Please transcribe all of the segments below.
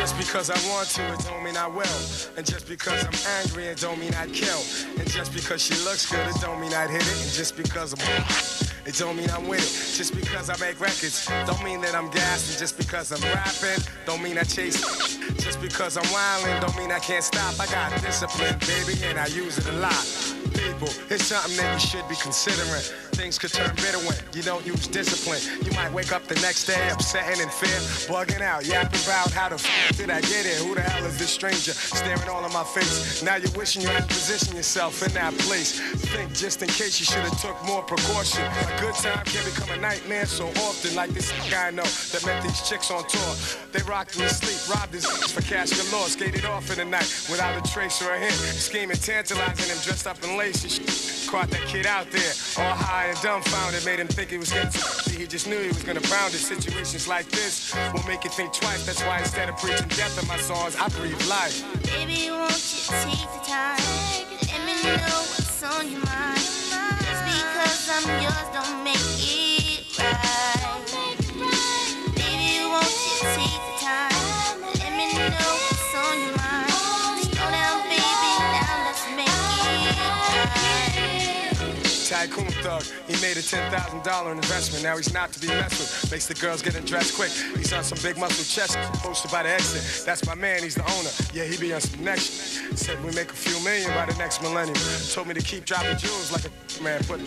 just because I want to, it don't mean I will. And just because I'm angry, it don't mean I'd kill. And just because she looks good, it don't mean I'd hit it. And just because I'm it don't mean I'm with it. Just because I make records, don't mean that I'm gassed. And just because I'm rapping, don't mean I chase. Just because I'm wildin', don't mean I can't stop. I got discipline, baby, and I use it a lot. It's something that you should be considering. Things could turn bitter when you don't use discipline. You might wake up the next day upset and in fear, bugging out, yapping about how the f did I get here? Who the hell is this stranger staring all in my face? Now you're wishing you had positioned yourself in that place. Think just in case you should have took more precaution. A good time can become a nightmare so often, like this guy I know that met these chicks on tour. They rocked in his sleep, robbed his for cash galore, skated off in the night without a trace or a hint, scheming, tantalizing him, dressed up in lace and shit. Caught that kid out there, all high and dumbfounded, made him think he was too He just knew he was gonna pound in Situations like this will make you think twice. That's why instead of preaching death in my songs, I breathe life. Baby, won't you thug, he made a $10,000 investment. Now he's not to be messed with. Makes the girls get undressed quick. He's on some big muscle chest, posted by the exit. That's my man, he's the owner. Yeah, he be on some next. Said we make a few million by the next millennium. Told me to keep dropping jewels like a man. Put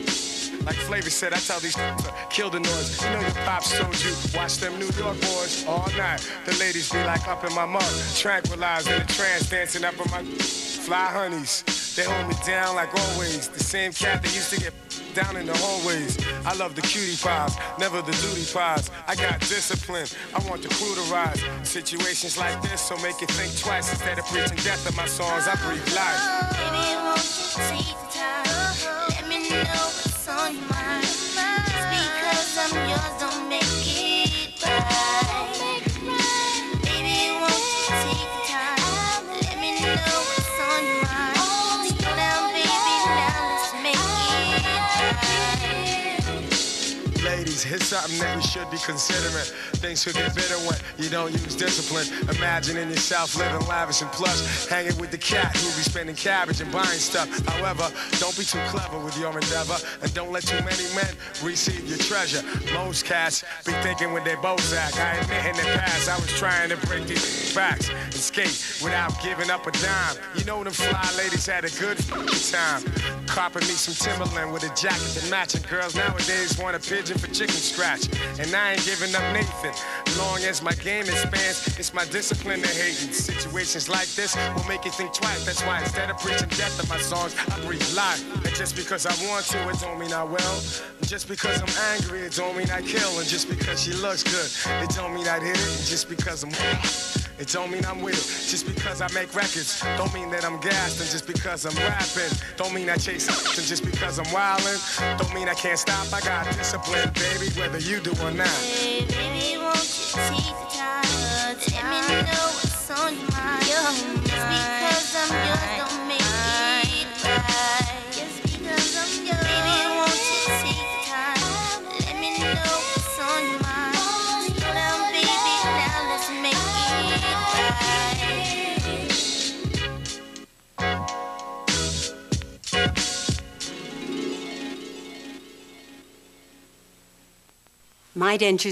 like Flavor said, I tell these to kill the noise. You know your pops told you, watch them New York boys all night. The ladies be like up in my mug, tranquilized in a trance, dancing up in my fly honeys. They hold me down like always. The same cat that used to get down in the hallways. I love the cutie pies, never the duty pies. I got discipline, I want the crew to rise. Situations like this so make you think twice. Instead of preaching death in my songs, I breathe life. Baby, right. Ladies, here's something that you should be considering. Things could get bitter when you don't use discipline. Imagining yourself living lavish and plush, hanging with the cat who be spending cabbage and buying stuff. However, don't be too clever with your endeavor, and don't let too many men receive your treasure. Most cats be thinking when they Bozak. I admit in the past I was trying to break these backs and skate without giving up a dime. You know them fly ladies had a good time. Copping me some Timberland with a jacket that matching. Girls nowadays want a pigeon for chicken scratch. And I ain't giving up Nathan. Long as my game expands, it's my discipline to hating. Situations like this will make you think twice. That's why instead of preaching death in my songs, I breathe life. And just because I want to, it don't mean I will. And just because I'm angry, it don't mean I kill. And just because she looks good, it don't mean I'd hit it. And just because I'm it don't mean I'm with it. Just because I make records, don't mean that I'm gassed. And just because I'm rapping, don't mean I chase. And just because I'm wildin', don't mean I can't stop. I got discipline, baby, whether you do or not. Hey, baby, won't you take the time? Let me know what's on your mind. Just because I'm yours My dentures